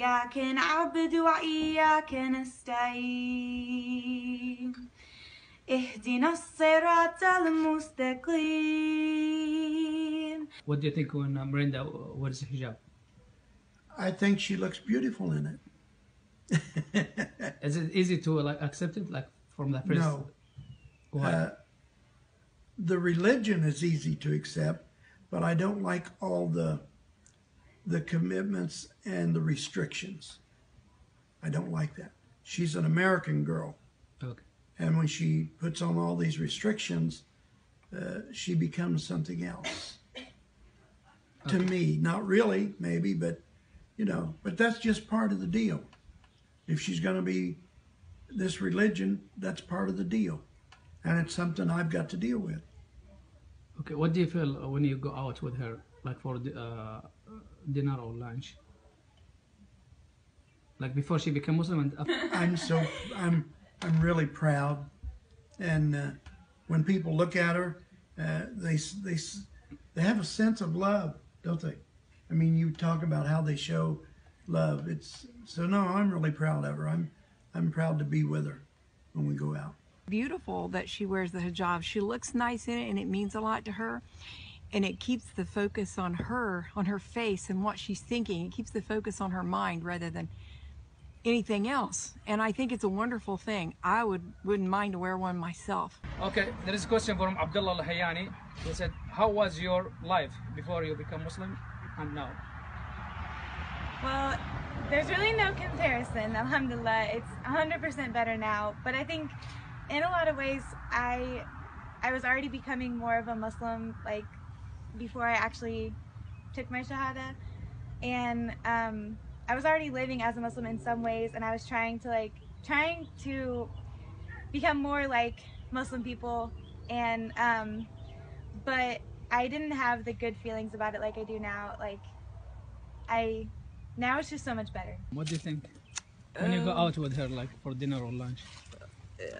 إياك نعبد وإياك نستعين اهدنا الصراط المستقيم What do you think when uh, Miranda wears hijab? I think she looks beautiful in it. Is it easy to like accept it, like from the first? No. Why? Uh, the religion is easy to accept, but I don't like all the the commitments and the restrictions. I don't like that. She's an American girl, okay. and when she puts on all these restrictions, uh, she becomes something else. To me, not really, maybe, but you know, but that's just part of the deal. If she's going to be this religion, that's part of the deal, and it's something I've got to deal with. Okay. What do you feel when you go out with her, like for the, uh, dinner or lunch? Like before she became Muslim and? I'm so I'm I'm really proud, and uh, when people look at her, uh, they they they have a sense of love, don't they? I mean, you talk about how they show love. It's so no, I'm really proud of her. I'm I'm proud to be with her when we go out. beautiful that she wears the hijab. She looks nice in it and it means a lot to her. And it keeps the focus on her, on her face and what she's thinking. It keeps the focus on her mind rather than anything else. And I think it's a wonderful thing. I would wouldn't mind to wear one myself. Okay, there is a question from Abdullah Al-Hayani. He said, how was your life before you become Muslim and now? Well, there's really no comparison. Alhamdulillah, it's 100% better now. But I think, in a lot of ways, I, I was already becoming more of a Muslim like before I actually took my shahada, and um, I was already living as a Muslim in some ways, and I was trying to like trying to become more like Muslim people, and um, but I didn't have the good feelings about it like I do now. Like I now it's just so much better. What do you think when you go out with her, like for dinner or lunch?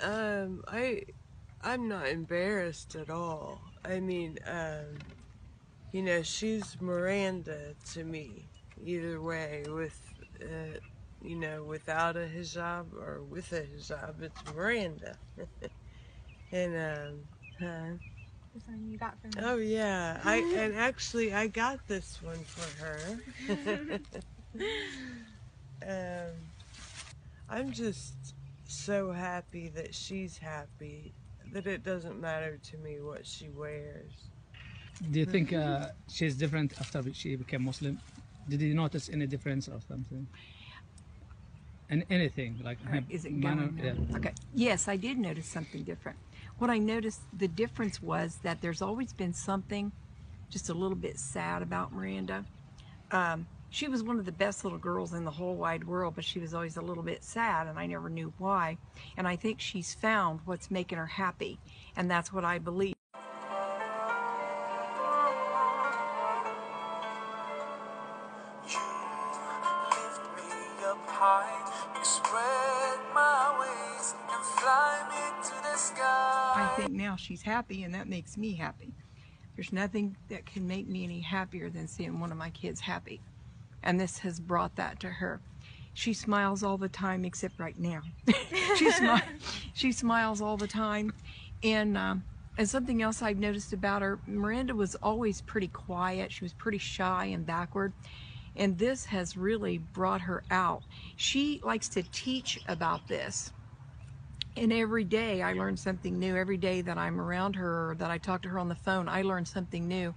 Um, I, I'm not embarrassed at all. I mean, um, you know, she's Miranda to me. Either way, with, uh, you know, without a hijab or with a hijab, it's Miranda. and um, huh? There's something you got from oh yeah, I and actually I got this one for her. um, I'm just so happy that she's happy that it doesn't matter to me what she wears. Do you think uh, she's different after she became Muslim? Did you notice any difference or something? And anything like her Is it manner? Yeah. Okay. Yes, I did notice something different. What I noticed, the difference was that there's always been something just a little bit sad about Miranda. Um, she was one of the best little girls in the whole wide world, but she was always a little bit sad, and I never knew why. And I think she's found what's making her happy, and that's what I believe. I think now she's happy, and that makes me happy. There's nothing that can make me any happier than seeing one of my kids happy. And this has brought that to her. She smiles all the time, except right now. she, smi- she smiles all the time. And, um, and something else I've noticed about her, Miranda was always pretty quiet. She was pretty shy and backward. And this has really brought her out. She likes to teach about this. And every day I learn something new. Every day that I'm around her or that I talk to her on the phone, I learn something new.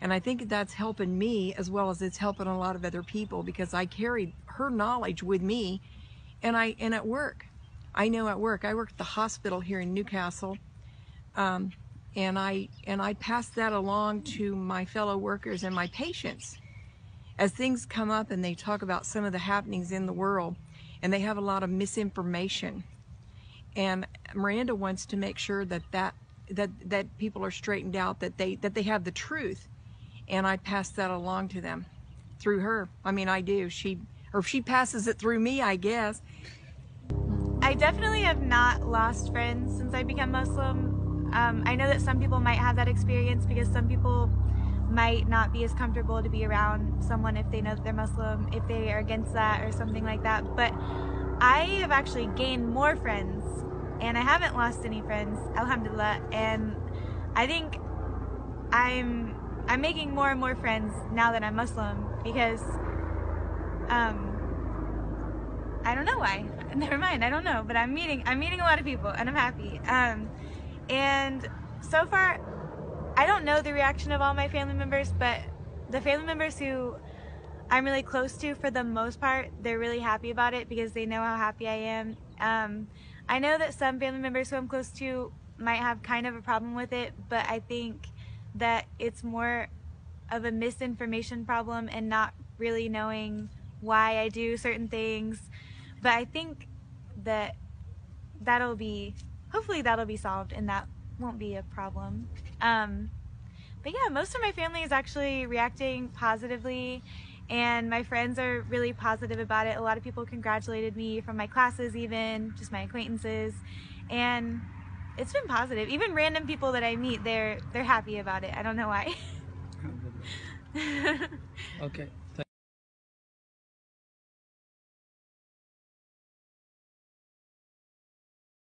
And I think that's helping me as well as it's helping a lot of other people because I carry her knowledge with me and I and at work. I know at work. I work at the hospital here in Newcastle. Um, and I and I pass that along to my fellow workers and my patients. As things come up and they talk about some of the happenings in the world and they have a lot of misinformation and Miranda wants to make sure that that that that people are straightened out that they that they have the truth and I pass that along to them through her I mean I do she or she passes it through me I guess I definitely have not lost friends since I became Muslim. Um, I know that some people might have that experience because some people might not be as comfortable to be around someone if they know that they're Muslim, if they are against that or something like that. But I have actually gained more friends and I haven't lost any friends, alhamdulillah. And I think I'm I'm making more and more friends now that I'm Muslim because um I don't know why. Never mind, I don't know, but I'm meeting I'm meeting a lot of people and I'm happy. Um and so far I don't know the reaction of all my family members, but the family members who I'm really close to, for the most part, they're really happy about it because they know how happy I am. Um, I know that some family members who I'm close to might have kind of a problem with it, but I think that it's more of a misinformation problem and not really knowing why I do certain things. But I think that that'll be, hopefully, that'll be solved and that won't be a problem. Um, but yeah, most of my family is actually reacting positively, and my friends are really positive about it. A lot of people congratulated me from my classes, even just my acquaintances, and it's been positive. Even random people that I meet, they're they're happy about it. I don't know why. Okay.